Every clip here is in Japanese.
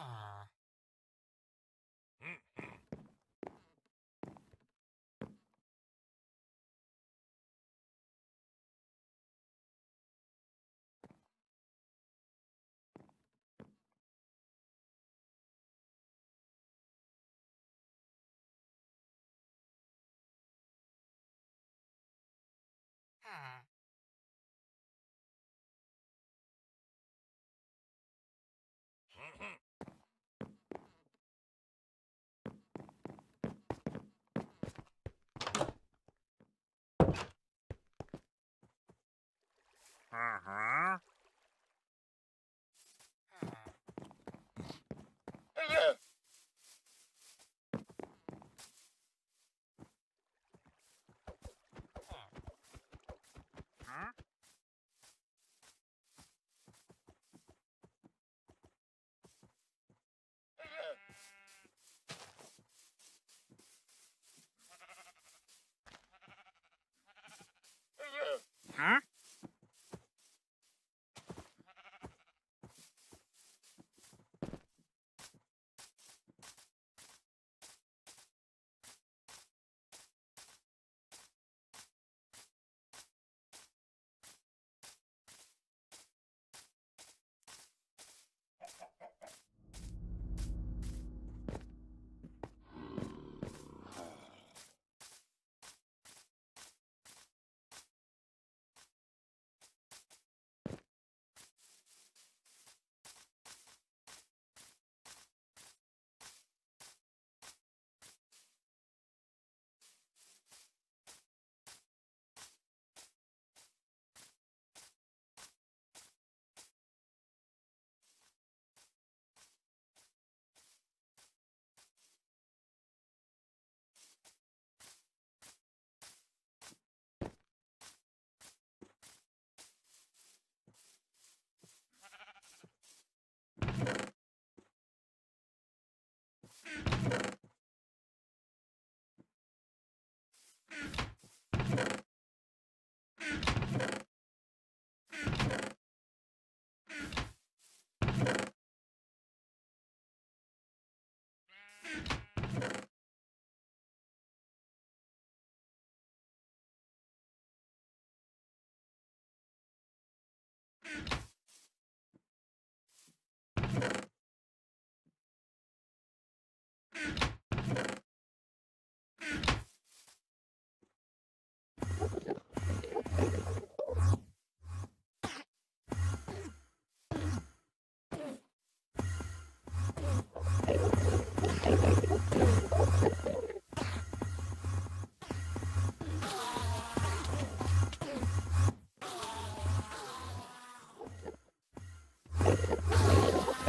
あ。うんはあ。Uh-huh.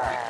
Wow.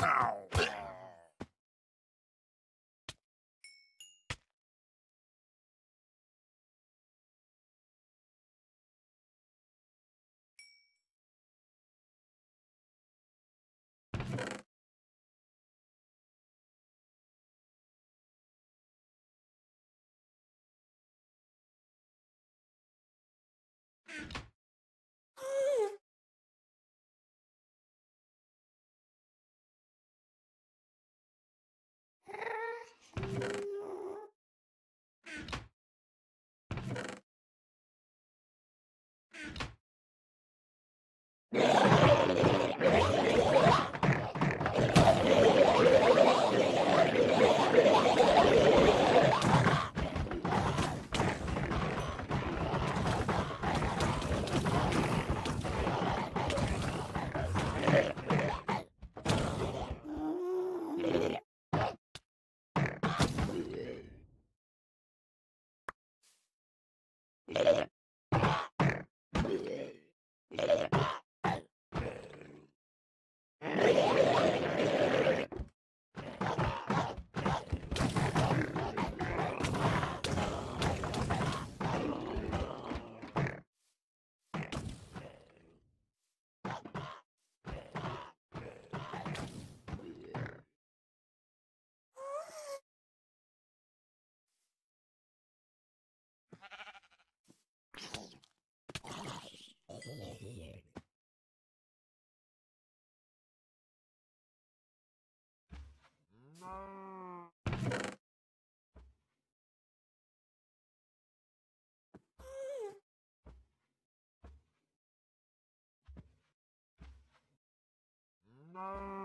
you No.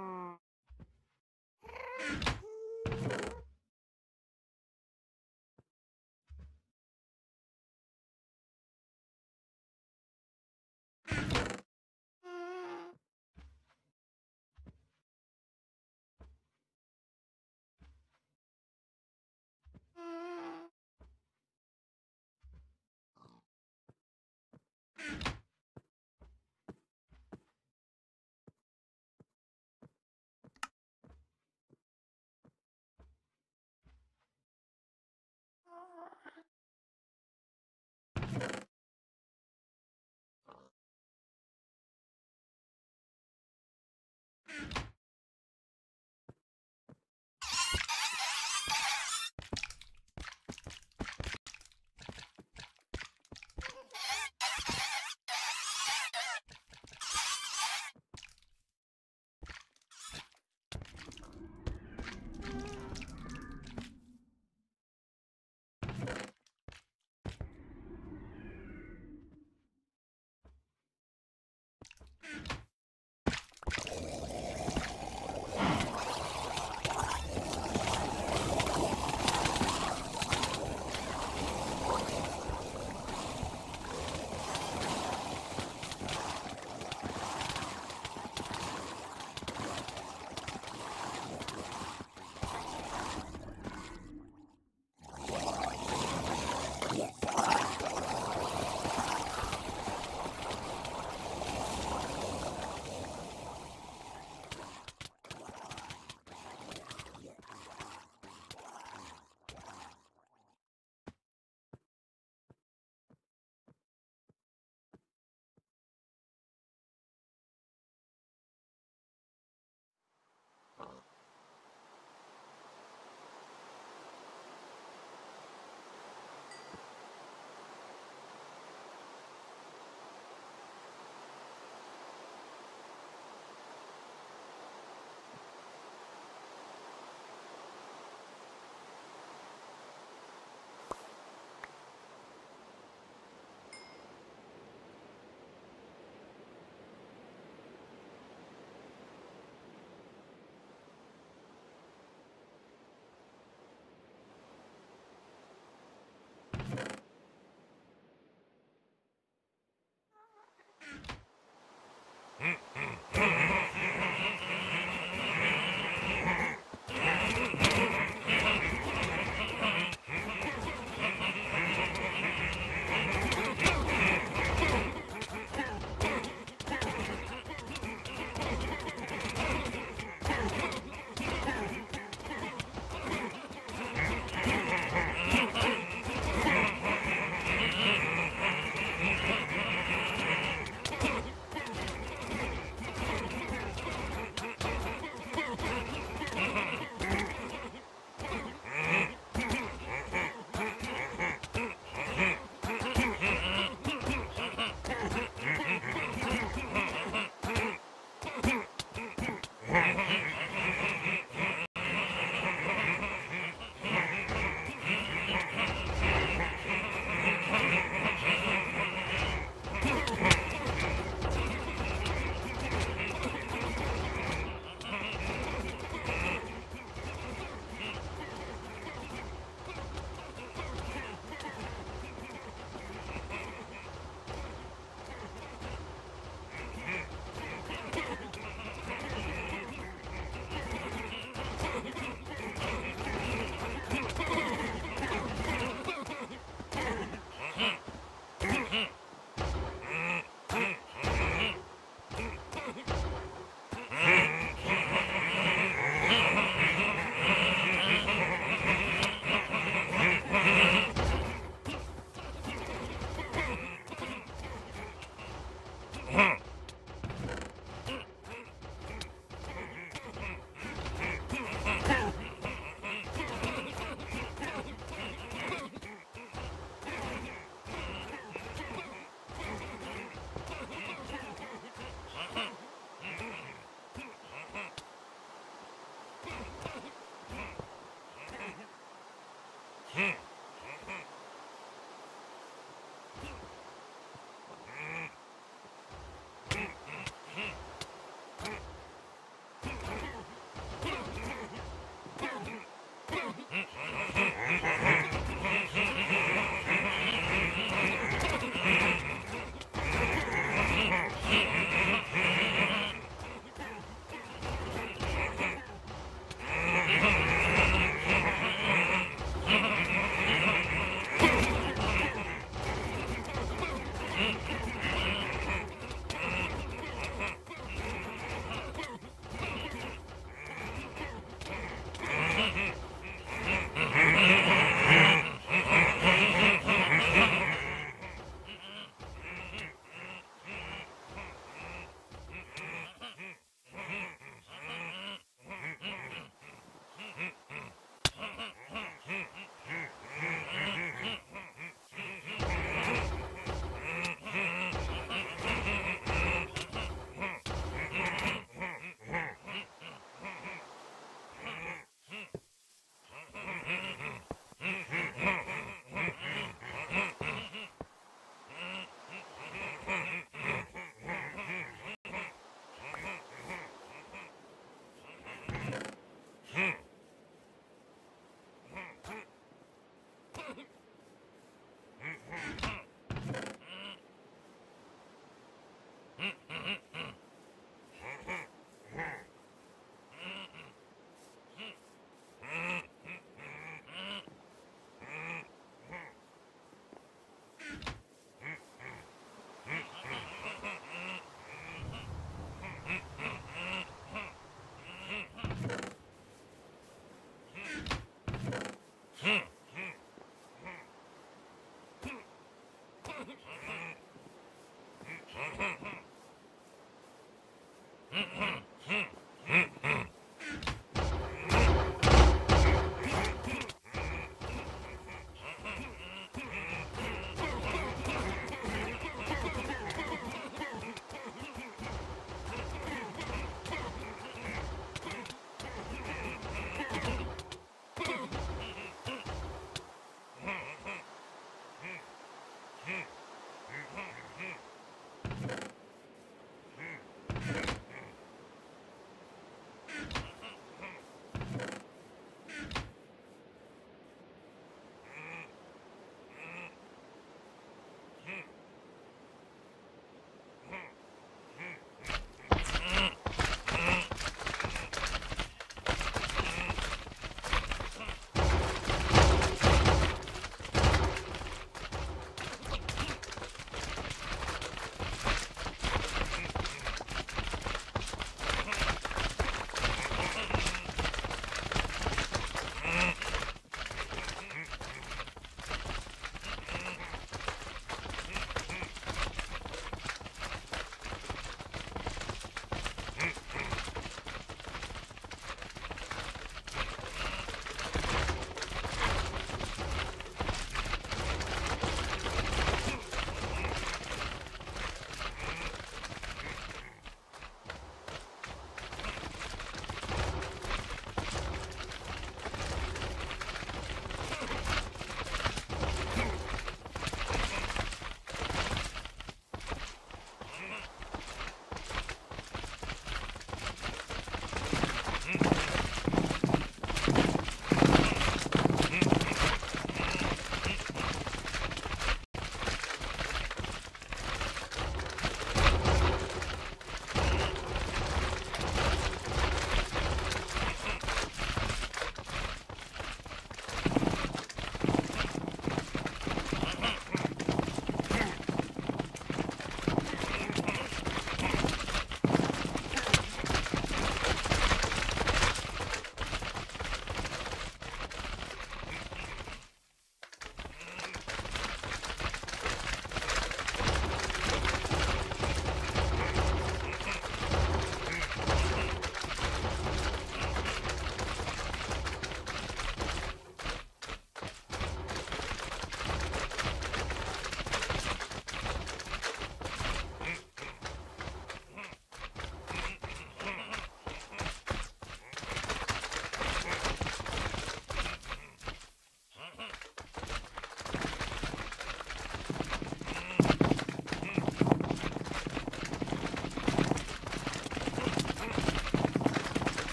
Hmm.